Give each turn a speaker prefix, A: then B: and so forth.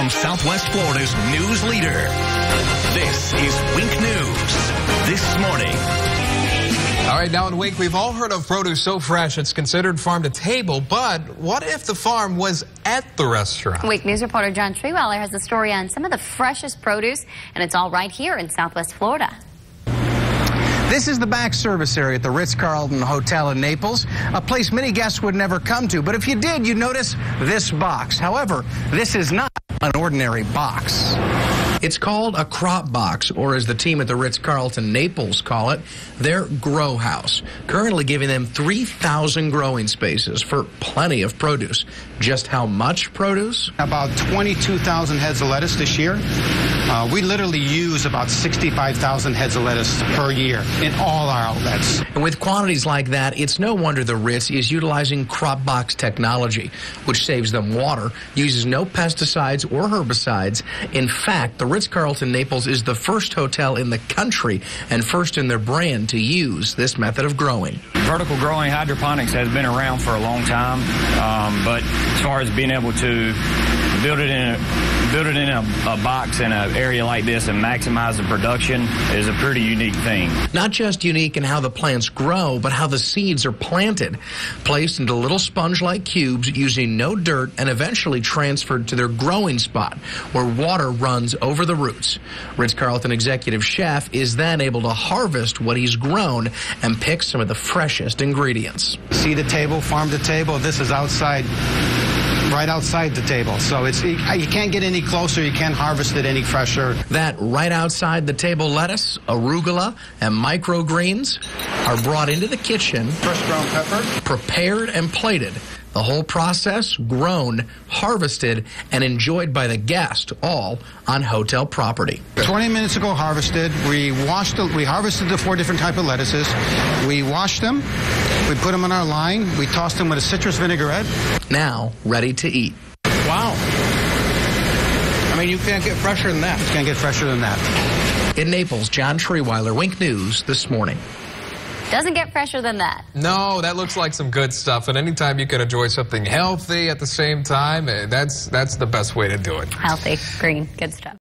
A: from Southwest Florida's news leader. This is Wink News. This morning.
B: All right, now in Wink, we've all heard of produce so fresh it's considered farm to table, but what if the farm was at the restaurant?
C: Wink News reporter John Treeweiler has a story on some of the freshest produce, and it's all right here in Southwest Florida.
D: This is the back service area at the Ritz-Carlton Hotel in Naples, a place many guests would never come to. But if you did, you'd notice this box. However, this is not an ordinary box. It's called a Cropbox, or as the team at the Ritz-Carlton Naples call it, their grow house, currently giving them 3,000 growing spaces for plenty of produce. Just how much produce?
E: About 22,000 heads of lettuce this year. Uh, we literally use about 65,000 heads of lettuce per year in all our outlets.
D: And with quantities like that, it's no wonder the Ritz is utilizing Cropbox technology, which saves them water, uses no pesticides or herbicides. In fact, the Ritz-Carlton Naples is the first hotel in the country and first in their brand to use this method of growing.
F: Vertical growing hydroponics has been around for a long time, um, but as far as being able to build it in a, build it in a, a box in an area like this and maximize the production is a pretty unique thing.
D: Not just unique in how the plants grow, but how the seeds are planted, placed into little sponge-like cubes using no dirt and eventually transferred to their growing spot where water runs over the roots. Ritz-Carlton executive chef is then able to harvest what he's grown and pick some of the freshest ingredients.
E: See the table, farm to table. This is outside right outside the table. So it's you can't get any closer. You can't harvest it any fresher.
D: That right outside the table lettuce, arugula, and microgreens are brought into the kitchen,
E: fresh ground pepper,
D: prepared and plated. The whole process grown, harvested, and enjoyed by the guest, all on hotel property.
E: 20 minutes ago harvested. We washed the, we harvested the four different type of lettuces. We washed them. We put them on our line. We tossed them with a citrus vinaigrette.
D: Now ready to eat. Wow. I mean, you can't get fresher than that.
E: You can't get fresher than that.
D: In Naples, John Treeweiler, Wink News, this morning.
C: Doesn't get fresher than that.
B: No, that looks like some good stuff. And anytime you can enjoy something healthy at the same time, eh, that's that's the best way to do it.
C: Healthy, green, good stuff.